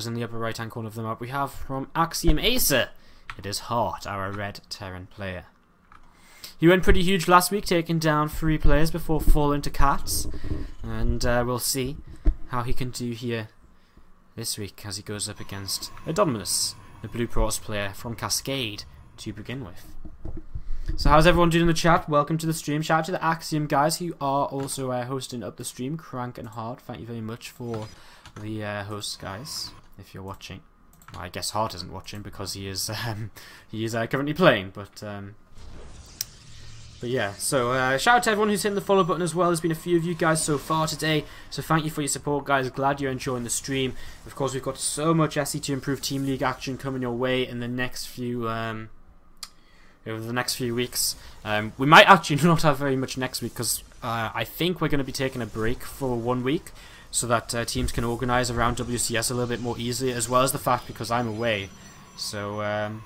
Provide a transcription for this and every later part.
as in the upper right hand corner of the map, we have from Axiom Acer. It is Heart, our red Terran player. He went pretty huge last week, taking down three players before falling to cats. And uh, we'll see how he can do here this week as he goes up against Adominus, the Blue Protoss player from Cascade, to begin with. So how's everyone doing in the chat? Welcome to the stream. Shout out to the Axiom guys who are also uh, hosting up the stream. Crank and Heart, thank you very much for the uh, hosts, guys, if you're watching. Well, I guess Heart isn't watching because he is um, he is uh, currently playing, but um, but yeah. So uh, shout out to everyone who's hitting the follow button as well. There's been a few of you guys so far today, so thank you for your support, guys. Glad you're enjoying the stream. Of course, we've got so much SC2Improve Team League action coming your way in the next few. Um, over the next few weeks. Um, we might actually not have very much next week because uh, I think we're going to be taking a break for one week so that uh, teams can organise around WCS a little bit more easily, as well as the fact because I'm away. So, um,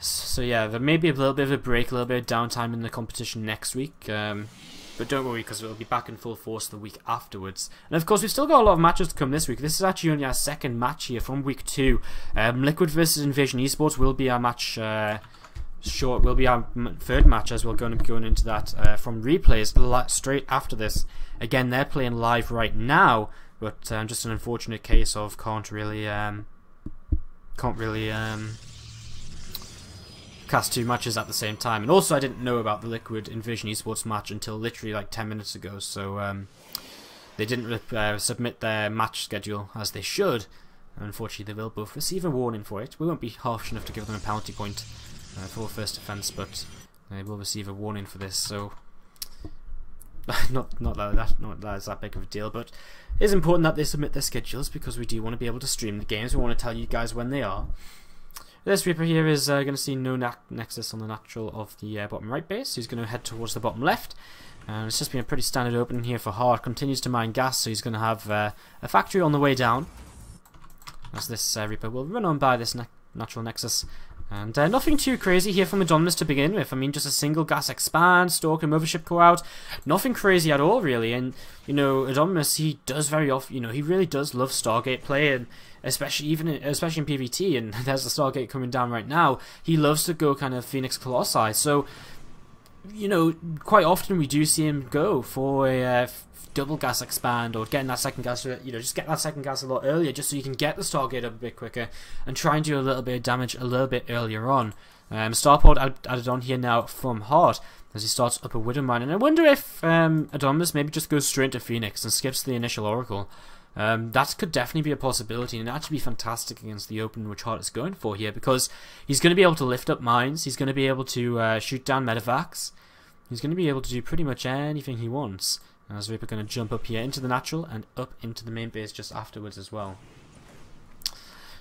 so yeah, there may be a little bit of a break, a little bit of downtime in the competition next week. Um, but don't worry, because we'll be back in full force the week afterwards. And of course, we've still got a lot of matches to come this week. This is actually only our second match here from week two. Um, Liquid versus Invasion Esports will be our match. Uh, short will be our third match as we're going to be going into that uh, from replays straight after this. Again, they're playing live right now, but um, just an unfortunate case of can't really um, can't really um, cast two matches at the same time. And also, I didn't know about the Liquid Invasion Esports match until literally like 10 minutes ago, so um, they didn't uh, submit their match schedule as they should. Unfortunately, they will both receive a warning for it. We won't be harsh enough to give them a penalty point uh, for first offence, but they will receive a warning for this, so not not that, that not that is that big of a deal, but it is important that they submit their schedules because we do want to be able to stream the games. We want to tell you guys when they are. This Reaper here is uh, going to see no nexus on the natural of the uh, bottom right base. He's going to head towards the bottom left. And it's just been a pretty standard opening here for Heart. Continues to mine gas, so he's going to have uh, a factory on the way down. As this uh, Reaper will run on by this ne natural nexus. And uh, nothing too crazy here from Adominus to begin with. I mean, just a single gas expand, stalk and mothership go out. Nothing crazy at all, really. And, you know, Adominus, he does very often, you know, he really does love Stargate play. And especially even especially in PvT, and there's the Stargate coming down right now. He loves to go kind of Phoenix Colossi. So, you know, quite often we do see him go for a uh, double gas expand or getting that second gas. You know, just get that second gas a lot earlier, just so you can get the Stargate up a bit quicker and try and do a little bit of damage a little bit earlier on. Um, Starport added on here now from Heart as he starts up a Widow Mine, and I wonder if um, maybe just goes straight to Phoenix and skips the initial Oracle. Um, that could definitely be a possibility and actually be fantastic against the open which Heart is going for here because he's going to be able to lift up mines, he's going to be able to uh, shoot down medevacs, he's going to be able to do pretty much anything he wants. And as Reaper going to jump up here into the natural and up into the main base just afterwards as well.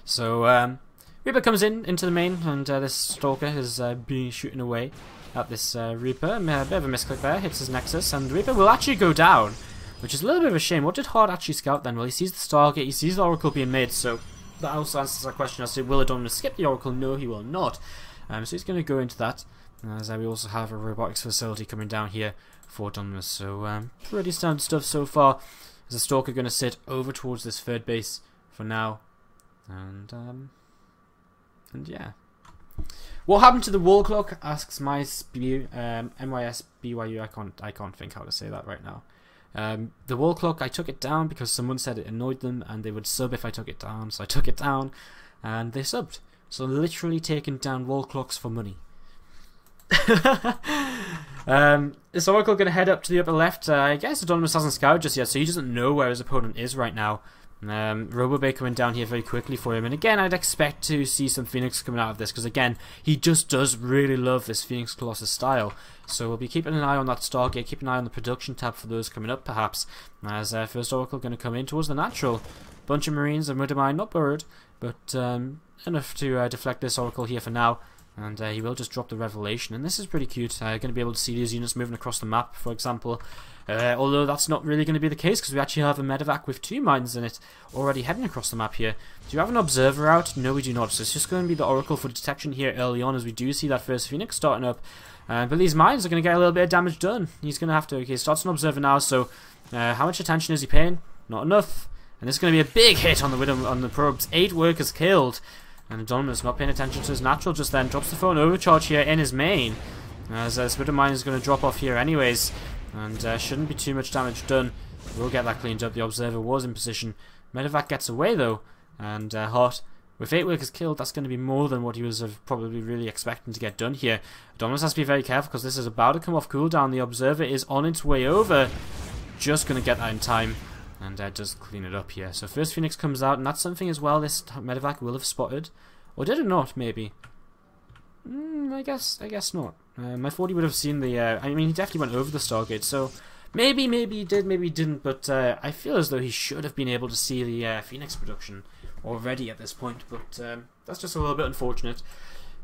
So um, Reaper comes in into the main and uh, this Stalker is uh, shooting away at this uh, Reaper. A bit of a misclick there, hits his Nexus and Reaper will actually go down. Which is a little bit of a shame. What did Heart actually scout then? Well, he sees the Stargate, he sees the Oracle being made, so that also answers our question as to will Adominus skip the Oracle? No, he will not. Um, so he's going to go into that. As we also have a robotics facility coming down here for Adominus. So um, pretty standard stuff so far. As a Stalker going to sit over towards this third base for now. And, um, and yeah. What happened to the wall clock? Asks my um, MYSBYU. I can't I can't think how to say that right now. Um, the wall clock, I took it down because someone said it annoyed them and they would sub if I took it down, so I took it down and they subbed. So literally taking down wall clocks for money. um, is Oracle going to head up to the upper left? Uh, I guess Adominus hasn't scouted just yet, so he doesn't know where his opponent is right now. Um, Robobay coming down here very quickly for him. And again, I'd expect to see some Phoenix coming out of this because, again, he just does really love this Phoenix Colossus style. So we'll be keeping an eye on that Stargate, keep an eye on the production tab for those coming up, perhaps. As uh, first Oracle going to come in towards the natural. Bunch of Marines and Mine, not bird, but um, enough to uh, deflect this Oracle here for now. And uh, he will just drop the Revelation. And this is pretty cute. Uh, going to be able to see these units moving across the map, for example. Uh, although that's not really going to be the case because we actually have a medevac with two mines in it already heading across the map here. Do you have an observer out? No, we do not. So it's just going to be the Oracle for detection here early on as we do see that first Phoenix starting up. Uh, but these mines are going to get a little bit of damage done. He's going to have to... Okay, starts an observer now, so uh, how much attention is he paying? Not enough. And this is going to be a big hit on the Widow, on the probes. Eight workers killed. And Anonymous not paying attention to his natural just then. Drops the photon overcharge here in his main. As uh, this Widow Mine is going to drop off here anyways. And uh, shouldn't be too much damage done. We'll get that cleaned up. The Observer was in position. Medevac gets away though. And uh, Heart with eight workers killed, that's going to be more than what he was probably really expecting to get done here. Dominus has to be very careful because this is about to come off cooldown. The Observer is on its way over. Just going to get that in time. And uh, does clean it up here. So first Phoenix comes out, and that's something as well this Medevac will have spotted. Or did it not, maybe? Mm, I guess I guess not. Uh, my 40 would have seen the... Uh, I mean, he definitely went over the Stargate, so... Maybe, maybe he did, maybe he didn't, but uh, I feel as though he should have been able to see the uh, Phoenix production already at this point, but um, that's just a little bit unfortunate.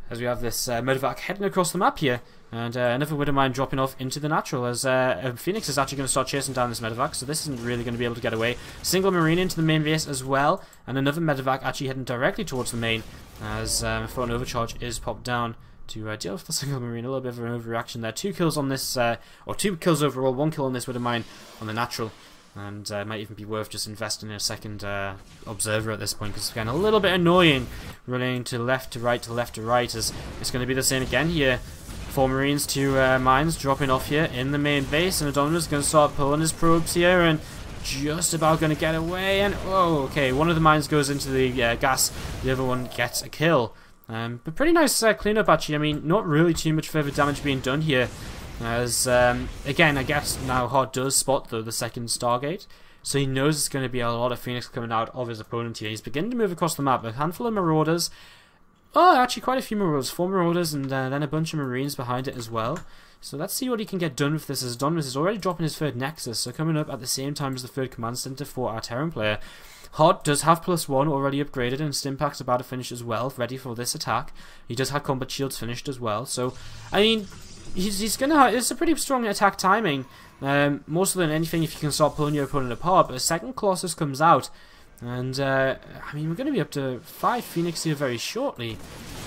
As we have this uh, Medevac heading across the map here, and uh, another Mine dropping off into the natural, as uh, Phoenix is actually going to start chasing down this Medevac, so this isn't really going to be able to get away. Single Marine into the main base as well, and another Medevac actually heading directly towards the main, as um, an overcharge is popped down to uh, deal with the single marine. A little bit of an overreaction there. Two kills on this, uh, or two kills overall, one kill on this Widow Mine on the natural and uh, might even be worth just investing in a second uh, observer at this point because it's getting a little bit annoying running to left to right to left to right as it's going to be the same again here. Four marines two uh, mines dropping off here in the main base and Adonis is going to start pulling his probes here and just about going to get away and oh okay one of the mines goes into the uh, gas the other one gets a kill. Um, but pretty nice uh, cleanup actually. I mean not really too much further damage being done here as, um, again, I guess now Heart does spot though the second Stargate, so he knows it's going to be a lot of Phoenix coming out of his opponent here. He's beginning to move across the map. A handful of Marauders. Oh, actually quite a few Marauders. Four Marauders and uh, then a bunch of Marines behind it as well. So let's see what he can get done with this as Donmus is already dropping his third Nexus, so coming up at the same time as the third Command Center for our Terran player. Heart does have plus one already upgraded and Stimpak's about to finish as well, ready for this attack. He does have combat shields finished as well, so, I mean, he's, he's gonna it's a pretty strong attack timing. Um, more so than anything if you can start pulling your opponent apart. But a second Colossus comes out. And, uh, I mean, we're to be up to five Phoenix here very shortly.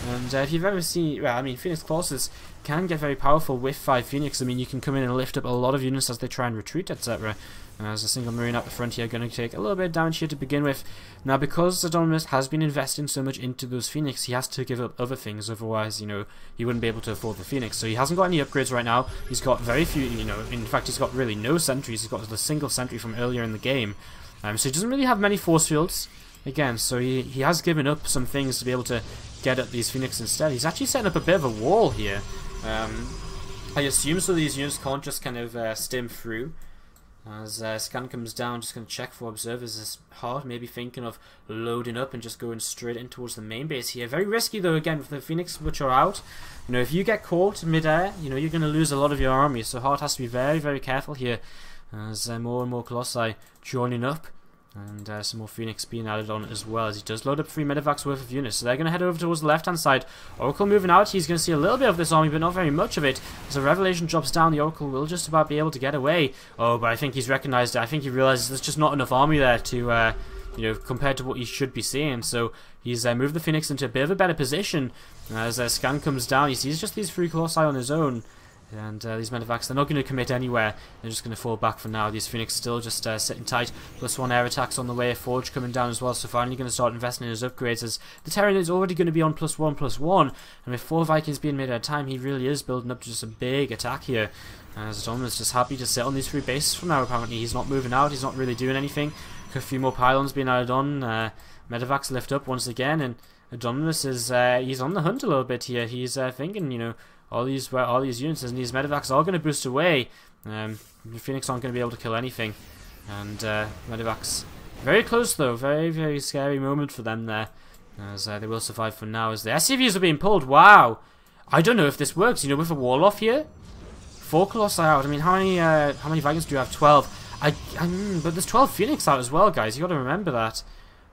And uh, if you've ever seen, well, I mean, Phoenix Colossus can get very powerful with five Phoenix. I mean, you can come in and lift up a lot of units as they try and retreat, etc. As a single Marine at the front here, going to take a little bit of damage here to begin with. Now, because Adonis has been investing so much into those Phoenix, he has to give up other things, otherwise, you know, he wouldn't be able to afford the Phoenix. So he hasn't got any upgrades right now. He's got very few, you know, in fact, he's got really no sentries. He's got the single sentry from earlier in the game. Um, so he doesn't really have many force fields. Again, so he, he has given up some things to be able to get at these Phoenix instead. He's actually setting up a bit of a wall here. Um, I assume so these units can't just kind of uh, through. As uh, scan comes down, just going to check for observers is Heart. Maybe thinking of loading up and just going straight in towards the main base here. Very risky though, again, with the Phoenix which are out. You know, if you get caught mid-air, you know, you're going to lose a lot of your army. So Heart has to be very, very careful here. As uh, more and more Colossi joining up. And uh, some more Phoenix being added on as well as he does load up three medevacs worth of units. So they're going to head over towards the left-hand side. Oracle moving out. He's going to see a little bit of this army, but not very much of it. As the Revelation drops down, the Oracle will just about be able to get away. Oh, but I think he's recognized it. I think he realizes there's just not enough army there to, uh, you know, compared to what he should be seeing. So he's uh, moved the Phoenix into a bit of a better position. As uh, Scan comes down, he sees just these three Colossi on his own. And uh, these medevacs, they're not going to commit anywhere. They're just going to fall back for now. These Phoenix still just uh, sitting tight. Plus one air attacks on the way. Forge coming down as well. So finally going to start investing in his upgrades as the Terran is already going to be on plus one, plus one. And with four Vikings being made at a time, he really is building up to just a big attack here. As Dom is just happy to sit on these three bases for now, apparently. He's not moving out. He's not really doing anything. A few more pylons being added on. Uh, lift up once again. And Adonis is, uh, he's on the hunt a little bit here. He's uh, thinking, you know, all these all these units and these medevacs are all going to boost away. Um, the Phoenix aren't going to be able to kill anything. And uh, medevacs very close though, very very scary moment for them there. As uh, they will survive for now as the SCVs are being pulled. Wow, I don't know if this works. You know, with a wall off here, four Colossi out. I mean, how many uh, how many Vikings do you have? Twelve. I, I mm, but there's twelve Phoenix out as well, guys. You got to remember that.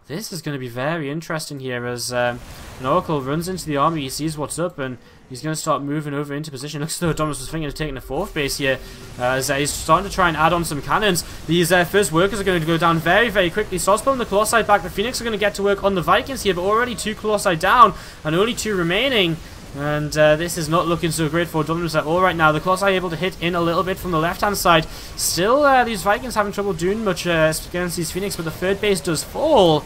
This is going to be very interesting here as um, an Oracle runs into the army, he sees what's up, and he's going to start moving over into position. Looks as though Thomas was thinking of taking the fourth base here, uh, as he's starting to try and add on some cannons. These uh, first workers are going to go down very, very quickly. Pulling the Colossi back. The Phoenix are going to get to work on the Vikings here, but already two Colossi down, and only two remaining. And uh, this is not looking so great for Dunamis at all right now. The Colossi able to hit in a little bit from the left-hand side. Still, uh, these Vikings having trouble doing much uh, against these Phoenix, but the third base does fall.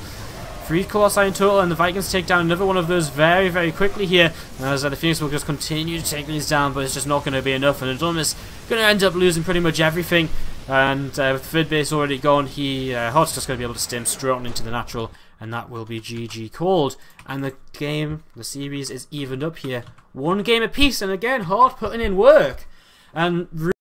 Three Colossi in total, and the Vikings take down another one of those very, very quickly here. As uh, the Phoenix will just continue to take these down, but it's just not going to be enough. And Adonis going to end up losing pretty much everything. And uh, with third base already gone, he uh, Heart's just going to be able to stim straight on into the natural, and that will be GG called. And the game, the series is evened up here. One game apiece, and again, Heart putting in work. And